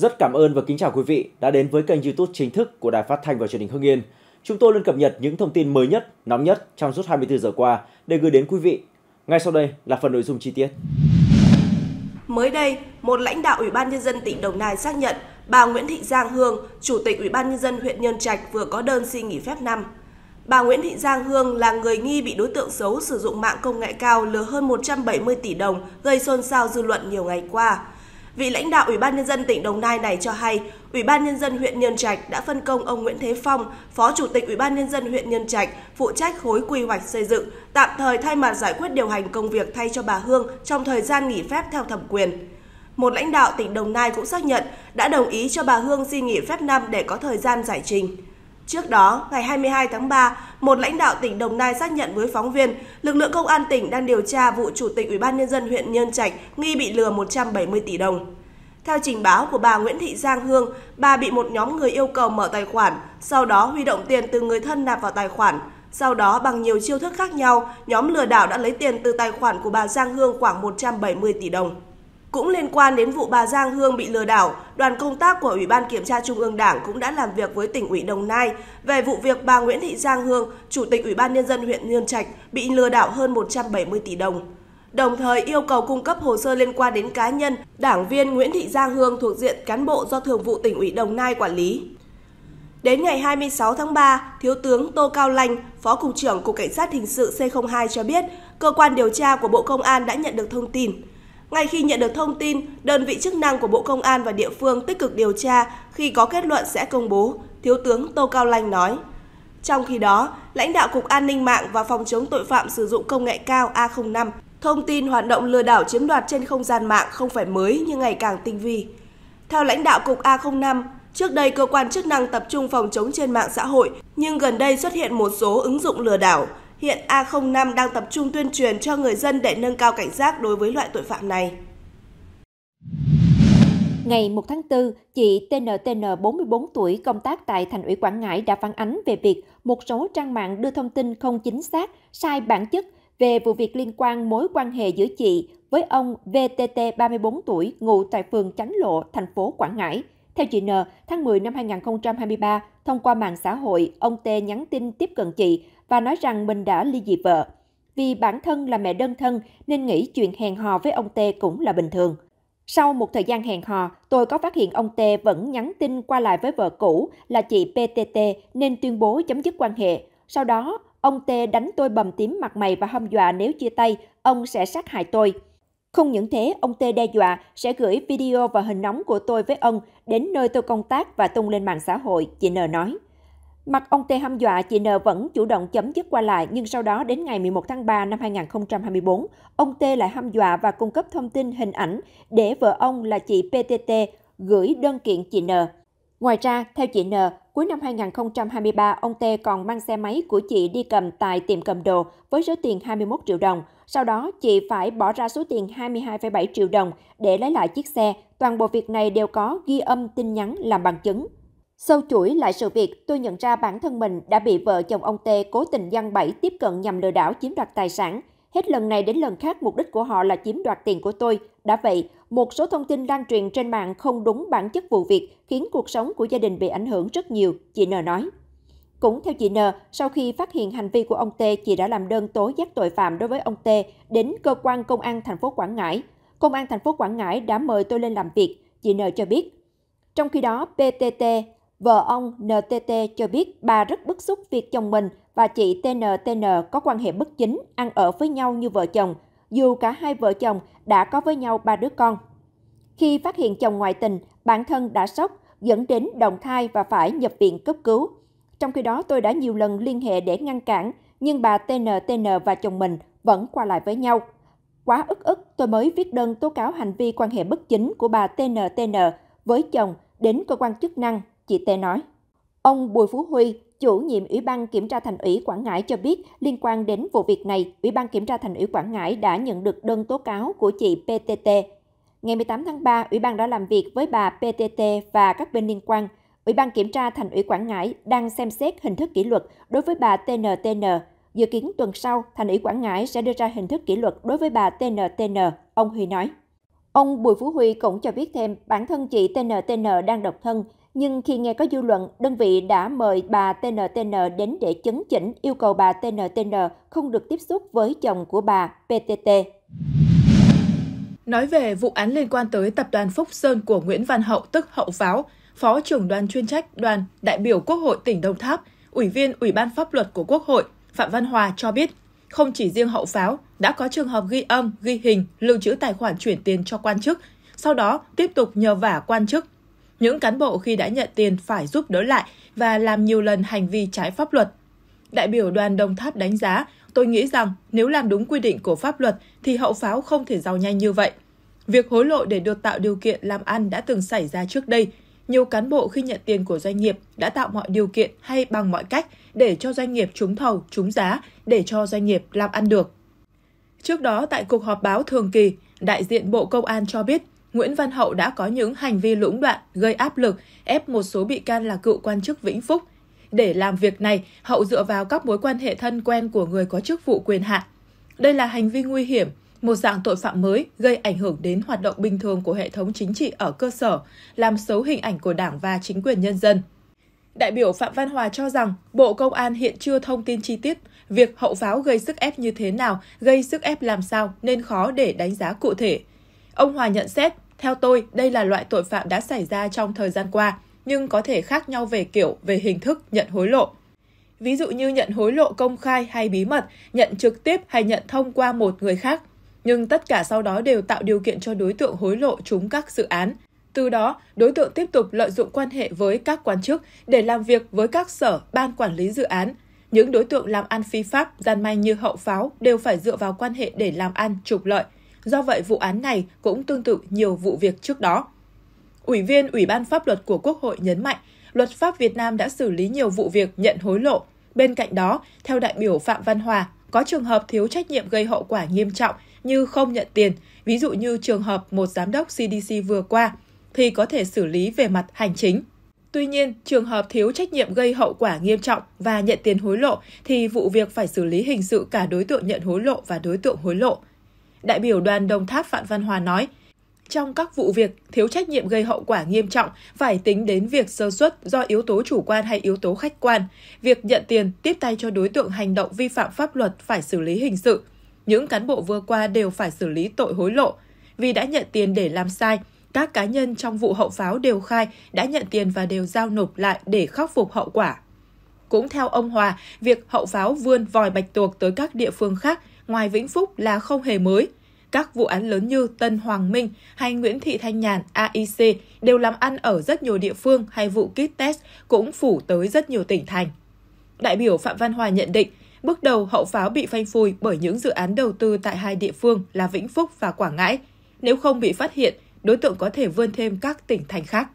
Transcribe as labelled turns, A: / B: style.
A: Rất cảm ơn và kính chào quý vị đã đến với kênh YouTube chính thức của Đài Phát thanh và Truyền hình Hưng Yên. Chúng tôi luôn cập nhật những thông tin mới nhất, nóng nhất trong suốt 24 giờ qua để gửi đến quý vị. Ngay sau đây là phần nội dung chi tiết.
B: Mới đây, một lãnh đạo Ủy ban nhân dân tỉnh Đồng Nai xác nhận bà Nguyễn Thị Giang Hương, Chủ tịch Ủy ban nhân dân huyện Nhân Trạch vừa có đơn xin nghỉ phép năm. Bà Nguyễn Thị Giang Hương là người nghi bị đối tượng xấu sử dụng mạng công nghệ cao lừa hơn 170 tỷ đồng, gây xôn xao dư luận nhiều ngày qua. Vị lãnh đạo Ủy ban nhân dân tỉnh Đồng Nai này cho hay, Ủy ban nhân dân huyện Nhân Trạch đã phân công ông Nguyễn Thế Phong, Phó Chủ tịch Ủy ban nhân dân huyện Nhân Trạch, phụ trách khối quy hoạch xây dựng, tạm thời thay mặt giải quyết điều hành công việc thay cho bà Hương trong thời gian nghỉ phép theo thẩm quyền. Một lãnh đạo tỉnh Đồng Nai cũng xác nhận đã đồng ý cho bà Hương xin nghỉ phép năm để có thời gian giải trình. Trước đó, ngày 22 tháng 3, một lãnh đạo tỉnh Đồng Nai xác nhận với phóng viên, lực lượng công an tỉnh đang điều tra vụ chủ tịch Ủy ban nhân dân huyện Nhân Trạch nghi bị lừa 170 tỷ đồng. Theo trình báo của bà Nguyễn Thị Giang Hương, bà bị một nhóm người yêu cầu mở tài khoản, sau đó huy động tiền từ người thân nạp vào tài khoản. Sau đó bằng nhiều chiêu thức khác nhau, nhóm lừa đảo đã lấy tiền từ tài khoản của bà Giang Hương khoảng 170 tỷ đồng. Cũng liên quan đến vụ bà Giang Hương bị lừa đảo, đoàn công tác của Ủy ban Kiểm tra Trung ương Đảng cũng đã làm việc với tỉnh ủy Đồng Nai về vụ việc bà Nguyễn Thị Giang Hương, Chủ tịch Ủy ban Nhân dân huyện Nhơn Trạch, bị lừa đảo hơn 170 tỷ đồng. Đồng thời yêu cầu cung cấp hồ sơ liên quan đến cá nhân, đảng viên Nguyễn Thị Giang Hương thuộc diện cán bộ do Thường vụ tỉnh ủy Đồng Nai quản lý. Đến ngày 26 tháng 3, Thiếu tướng Tô Cao Lanh, Phó Cục trưởng Cục Cảnh sát Hình sự C02 cho biết, cơ quan điều tra của Bộ Công an đã nhận được thông tin – ngay khi nhận được thông tin, đơn vị chức năng của Bộ Công an và địa phương tích cực điều tra, khi có kết luận sẽ công bố, Thiếu tướng Tô Cao Lanh nói. Trong khi đó, lãnh đạo Cục An ninh mạng và Phòng chống tội phạm sử dụng công nghệ cao A05 thông tin hoạt động lừa đảo chiếm đoạt trên không gian mạng không phải mới nhưng ngày càng tinh vi. Theo lãnh đạo Cục A05, trước đây cơ quan chức năng tập trung phòng chống trên mạng xã hội, nhưng gần đây xuất hiện một số ứng dụng lừa đảo, Hiện A05 đang tập trung tuyên truyền cho người dân để nâng cao cảnh giác đối với loại tội phạm này.
C: Ngày 1 tháng 4, chị TNTN 44 tuổi công tác tại Thành ủy Quảng Ngãi đã phản ánh về việc một số trang mạng đưa thông tin không chính xác, sai bản chất về vụ việc liên quan mối quan hệ giữa chị với ông VTT 34 tuổi ngụ tại phường Chánh Lộ, thành phố Quảng Ngãi. Theo chị N, tháng 10 năm 2023, thông qua mạng xã hội, ông T nhắn tin tiếp cận chị và nói rằng mình đã ly dị vợ. Vì bản thân là mẹ đơn thân nên nghĩ chuyện hẹn hò với ông T cũng là bình thường. Sau một thời gian hẹn hò, tôi có phát hiện ông T vẫn nhắn tin qua lại với vợ cũ là chị PTT nên tuyên bố chấm dứt quan hệ. Sau đó, ông T đánh tôi bầm tím mặt mày và hâm dọa nếu chia tay, ông sẽ sát hại tôi. Không những thế, ông T đe dọa sẽ gửi video và hình nóng của tôi với ông đến nơi tôi công tác và tung lên mạng xã hội, chị N nói. Mặt ông T hăm dọa chị N vẫn chủ động chấm dứt qua lại, nhưng sau đó đến ngày 11 tháng 3 năm 2024, ông T lại hăm dọa và cung cấp thông tin hình ảnh để vợ ông là chị PTT gửi đơn kiện chị N. Ngoài ra, theo chị N, cuối năm 2023, ông T còn mang xe máy của chị đi cầm tại tiệm cầm đồ với số tiền 21 triệu đồng. Sau đó, chị phải bỏ ra số tiền 22,7 triệu đồng để lấy lại chiếc xe. Toàn bộ việc này đều có ghi âm tin nhắn làm bằng chứng. Sâu chuỗi lại sự việc, tôi nhận ra bản thân mình đã bị vợ chồng ông T cố tình dăng bẫy tiếp cận nhằm lừa đảo chiếm đoạt tài sản. Hết lần này đến lần khác mục đích của họ là chiếm đoạt tiền của tôi. Đã vậy, một số thông tin lan truyền trên mạng không đúng bản chất vụ việc khiến cuộc sống của gia đình bị ảnh hưởng rất nhiều, chị N nói. Cũng theo chị N, sau khi phát hiện hành vi của ông T, chị đã làm đơn tố giác tội phạm đối với ông T đến cơ quan công an thành phố Quảng Ngãi. Công an thành phố Quảng Ngãi đã mời tôi lên làm việc, chị N cho biết. Trong khi đó, PTT Vợ ông NTT cho biết bà rất bức xúc việc chồng mình và chị TNTN có quan hệ bất chính, ăn ở với nhau như vợ chồng, dù cả hai vợ chồng đã có với nhau ba đứa con. Khi phát hiện chồng ngoại tình, bản thân đã sốc, dẫn đến động thai và phải nhập viện cấp cứu. Trong khi đó tôi đã nhiều lần liên hệ để ngăn cản, nhưng bà TNTN và chồng mình vẫn qua lại với nhau. Quá ức ức, tôi mới viết đơn tố cáo hành vi quan hệ bất chính của bà TNTN với chồng đến cơ quan chức năng chị Tê nói. Ông Bùi Phú Huy, chủ nhiệm Ủy ban Kiểm tra Thành ủy Quảng Ngãi cho biết liên quan đến vụ việc này, Ủy ban Kiểm tra Thành ủy Quảng Ngãi đã nhận được đơn tố cáo của chị PTT. Ngày 18 tháng 3, Ủy ban đã làm việc với bà PTT và các bên liên quan. Ủy ban Kiểm tra Thành ủy Quảng Ngãi đang xem xét hình thức kỷ luật đối với bà TNTN. Dự kiến tuần sau, Thành ủy Quảng Ngãi sẽ đưa ra hình thức kỷ luật đối với bà TNTN, ông Huy nói. Ông Bùi Phú Huy cũng cho biết thêm bản thân chị TNTN đang độc thân, nhưng khi nghe có dư luận, đơn vị đã mời bà TNTN đến để chấn chỉnh yêu cầu bà TNTN không được tiếp xúc với chồng của bà PTT.
D: Nói về vụ án liên quan tới tập đoàn Phúc Sơn của Nguyễn Văn Hậu tức Hậu Pháo, Phó trưởng đoàn chuyên trách đoàn đại biểu Quốc hội tỉnh Đồng Tháp, Ủy viên Ủy ban Pháp luật của Quốc hội Phạm Văn Hòa cho biết, không chỉ riêng Hậu Pháo, đã có trường hợp ghi âm, ghi hình, lưu trữ tài khoản chuyển tiền cho quan chức, sau đó tiếp tục nhờ vả quan chức. Những cán bộ khi đã nhận tiền phải giúp đỡ lại và làm nhiều lần hành vi trái pháp luật. Đại biểu đoàn Đồng Tháp đánh giá, tôi nghĩ rằng nếu làm đúng quy định của pháp luật thì hậu pháo không thể giàu nhanh như vậy. Việc hối lộ để được tạo điều kiện làm ăn đã từng xảy ra trước đây. Nhiều cán bộ khi nhận tiền của doanh nghiệp đã tạo mọi điều kiện hay bằng mọi cách để cho doanh nghiệp trúng thầu, trúng giá, để cho doanh nghiệp làm ăn được. Trước đó, tại cuộc họp báo thường kỳ, đại diện Bộ Công an cho biết Nguyễn Văn Hậu đã có những hành vi lũng đoạn, gây áp lực, ép một số bị can là cựu quan chức Vĩnh Phúc. Để làm việc này, Hậu dựa vào các mối quan hệ thân quen của người có chức vụ quyền hạn. Đây là hành vi nguy hiểm, một dạng tội phạm mới gây ảnh hưởng đến hoạt động bình thường của hệ thống chính trị ở cơ sở, làm xấu hình ảnh của Đảng và chính quyền nhân dân. Đại biểu Phạm Văn Hòa cho rằng Bộ Công an hiện chưa thông tin chi tiết việc hậu pháo gây sức ép như thế nào, gây sức ép làm sao nên khó để đánh giá cụ thể. Ông Hòa nhận xét, theo tôi, đây là loại tội phạm đã xảy ra trong thời gian qua, nhưng có thể khác nhau về kiểu, về hình thức nhận hối lộ. Ví dụ như nhận hối lộ công khai hay bí mật, nhận trực tiếp hay nhận thông qua một người khác. Nhưng tất cả sau đó đều tạo điều kiện cho đối tượng hối lộ trúng các dự án. Từ đó, đối tượng tiếp tục lợi dụng quan hệ với các quan chức để làm việc với các sở, ban quản lý dự án. Những đối tượng làm ăn phi pháp, gian manh như hậu pháo đều phải dựa vào quan hệ để làm ăn, trục lợi – Do vậy, vụ án này cũng tương tự nhiều vụ việc trước đó. Ủy viên Ủy ban Pháp luật của Quốc hội nhấn mạnh, luật pháp Việt Nam đã xử lý nhiều vụ việc nhận hối lộ. Bên cạnh đó, theo đại biểu Phạm Văn Hòa, có trường hợp thiếu trách nhiệm gây hậu quả nghiêm trọng như không nhận tiền, ví dụ như trường hợp một giám đốc CDC vừa qua, thì có thể xử lý về mặt hành chính. Tuy nhiên, trường hợp thiếu trách nhiệm gây hậu quả nghiêm trọng và nhận tiền hối lộ thì vụ việc phải xử lý hình sự cả đối tượng nhận hối lộ và đối tượng hối lộ. Đại biểu đoàn Đồng Tháp Phạm Văn Hòa nói, trong các vụ việc thiếu trách nhiệm gây hậu quả nghiêm trọng phải tính đến việc sơ suất do yếu tố chủ quan hay yếu tố khách quan. Việc nhận tiền tiếp tay cho đối tượng hành động vi phạm pháp luật phải xử lý hình sự. Những cán bộ vừa qua đều phải xử lý tội hối lộ. Vì đã nhận tiền để làm sai, các cá nhân trong vụ hậu pháo đều khai đã nhận tiền và đều giao nộp lại để khắc phục hậu quả. Cũng theo ông Hòa, việc hậu pháo vươn vòi bạch tuộc tới các địa phương khác ngoài Vĩnh Phúc là không hề mới. Các vụ án lớn như Tân Hoàng Minh hay Nguyễn Thị Thanh Nhàn, AIC đều làm ăn ở rất nhiều địa phương hay vụ kit test cũng phủ tới rất nhiều tỉnh thành. Đại biểu Phạm Văn Hòa nhận định, bước đầu hậu pháo bị phanh phui bởi những dự án đầu tư tại hai địa phương là Vĩnh Phúc và Quảng Ngãi. Nếu không bị phát hiện, đối tượng có thể vươn thêm các tỉnh thành khác.